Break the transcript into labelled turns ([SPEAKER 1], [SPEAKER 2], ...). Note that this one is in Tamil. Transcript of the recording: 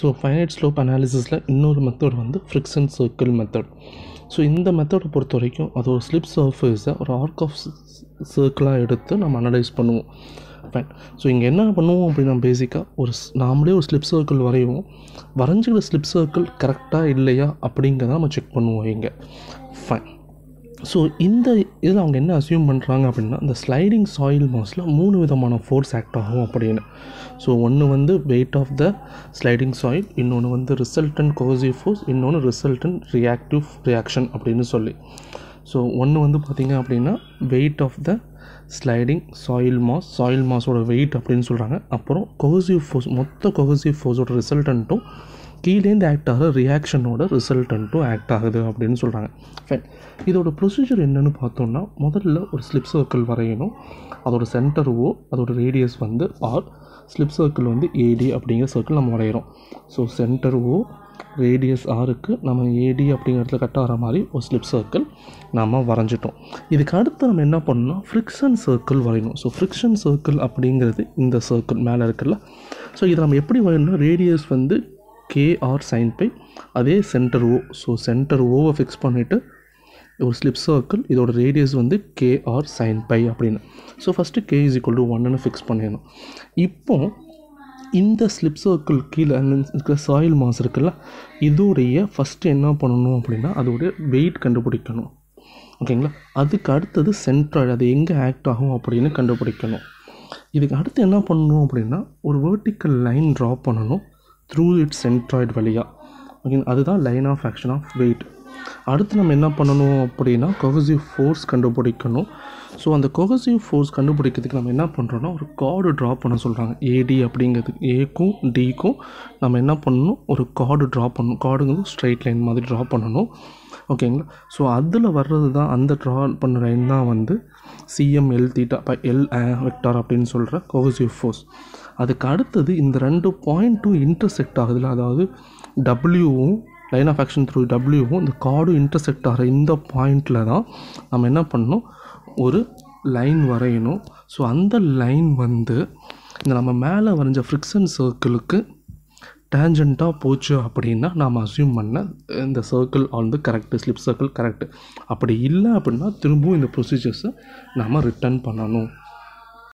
[SPEAKER 1] ஸோ ஃபைனட் ஸ்லோப் அனாலிசிஸில் இன்னொரு மெத்தட் வந்து ஃப்ரிக்ஷன் சர்க்கிள் மெத்தட் ஸோ இந்த மெத்தடை பொறுத்த வரைக்கும் அது ஒரு ஸ்லிப் சர்ஃபேஸை ஒரு ஆர்க் ஆஃப் சர்க்கிளாக எடுத்து நம்ம அனலைஸ் பண்ணுவோம். ஃபைன் ஸோ இங்கே என்ன பண்ணுவோம் அப்படின்னா பேசிக்காக ஒரு நாமளே ஒரு ஸ்லிப் சர்க்கிள் வரைவோம். வரைஞ்சிக்கிற ஸ்லிப் சர்க்கிள் கரெக்டாக இல்லையா அப்படிங்கிறத நம்ம செக் பண்ணுவோம் இங்கே. ஃபைன் ஸோ இந்த இதில் அவங்க என்ன அசியூம் பண்ணுறாங்க அப்படின்னா இந்த ஸ்லைடிங் சாயில் மாஸில் மூணு விதமான ஃபோர்ஸ் ஆக்ட் ஆகும் அப்படின்னு. ஸோ ஒன்று வந்து weight of the sliding soil இன்னொன்று வந்து ரிசல்டன் கோசிவ் ஃபோர்ஸ் இன்னொன்று ரிசல்டன் ரியாக்டிவ் ரியாக்ஷன் அப்படின்னு சொல்லி. ஸோ ஒன்று வந்து பார்த்திங்க அப்படின்னா weight of the sliding soil mass soil மாஸோட weight அப்படின்னு சொல்கிறாங்க அப்புறம் கொஹசிவ் ஃபோர்ஸ் மொத்த கொஹசிவ் ஃபோர்ஸோட ரிசல்டன்ட்டும் கீழேந்து ஆக்ட் ஆகிற ரியாக்ஷனோட ரிசல்டன்ட்டும் ஆக்ட் ஆகுது அப்படின்னு சொல்கிறாங்க ஃபைன் இதோட ப்ரொசீஜர் என்னென்னு பார்த்தோம்னா முதல்ல ஒரு ஸ்லிப் சர்க்கிள் வரையணும். அதோட சென்டர் ஓ அதோட ரேடியஸ் வந்து ஆர் ஸ்லிப் சர்க்கிள் வந்து ஏடி அப்படிங்கிற சர்க்கிள் நம்ம வரைகிறோம் ஸோ சென்டர் ஓ ரேடியஸ் ஆருக்கு நம்ம ஏடி அப்படிங்கிறதுல கட்ட வர மாதிரி ஒரு ஸ்லிப் சர்க்கிள் நம்ம வரைஞ்சிட்டோம். இதுக்கு அடுத்து நம்ம என்ன பண்ணணும்னா ஃப்ரிக்ஷன் சர்க்கிள் வரையணும். ஸோ ஃப்ரிக்ஷன் சர்க்கிள் அப்படிங்கிறது இந்த சர்க்கிள் மேலே இருக்குல்ல. ஸோ இதை நம்ம எப்படி வரையணும்னா ரேடியஸ் வந்து கேஆர் சைன் பை அதே சென்டர் ஓ ஸோ சென்டர் ஓவை ஃபிக்ஸ் பண்ணிவிட்டு ஒரு ஸ்லிப் சர்க்கிள் இதோட ரேடியஸ் வந்து கேஆர் சைன் பை அப்படின்னு. So first K is equal to ஒன்னு ஃபிக்ஸ் பண்ணிடணும். இப்போ இந்த ஸ்லிப் சர்க்கிள் கீழே இருக்கிற சாயில் மாஸ் இருக்குல்ல இதோடைய ஃபஸ்ட்டு என்ன பண்ணணும் அப்படின்னா அதோடைய வெயிட் கண்டுபிடிக்கணும். ஓகேங்களா? அதுக்கு அடுத்தது சென்ட்ராய்டு அது எங்கே ஆக்ட் ஆகும் அப்படின்னு கண்டுபிடிக்கணும். இதுக்கு அடுத்து என்ன பண்ணணும் அப்படின்னா ஒரு வேர்ட்டிக்கல் லைன் ட்ரா பண்ணணும். த்ரூ இட் சென்ட்ராய்டு வழியாக ஓகே அதுதான் line of action of weight அடுத்து நம்ம என்ன பண்ணணும் அப்படின்னா கொஹசிவ் ஃபோர்ஸ் கண்டுபிடிக்கணும். ஸோ அந்த கொஹசிவ் ஃபோர்ஸ் கண்டுபிடிக்கிறதுக்கு நம்ம என்ன பண்ணுறோன்னா ஒரு கார்டு ட்ரா பண்ண சொல்கிறாங்க ஏடி அப்படிங்கிறது ஏக்கும் டிக்கும் நம்ம என்ன பண்ணணும்? ஒரு கார்டு ட்ரா பண்ணணும். கார்டுங்கிறது ஸ்ட்ரைட் லைன் மாதிரி ட்ரா பண்ணணும். ஓகேங்களா ஸோ அதில் வர்றது தான் அந்த ட்ரா பண்ண லைன் தான் வந்து சிஎம் எல் தீட்டா இப்போ எல் வெக்டார் அப்படின்னு சொல்கிற கொஹசிவ் ஃபோர்ஸ் அதுக்கு அடுத்தது இந்த ரெண்டு பாயிண்ட் டூ இன்டர்செக்ட் ஆகுதுல. அதாவது டபிள்யூவும் லைன் ஆஃப் ஆக்ஷன் த்ரூ டபிள்யூவும் இந்த கார்டு இன்டர்செக்ட் ஆகிற இந்த பாயிண்டில் தான் நம்ம என்ன பண்ணணும்? ஒரு லைன் வரையணும். ஸோ அந்த லைன் வந்து இந்த நம்ம மேலே வரைஞ்ச ஃப்ரிக்ஷன் சர்க்கிளுக்கு டேஞ்சண்ட்டாக போச்சு அப்படின்னா நாம் அசியூம் பண்ண இந்த சர்க்கிள் வந்து கரெக்டு ஸ்லிப் சர்க்கிள் கரெக்டு அப்படி இல்லை அப்படின்னா திரும்பவும் இந்த ப்ரொசீஜர்ஸை நாம் ரிட்டர்ன் பண்ணணும்.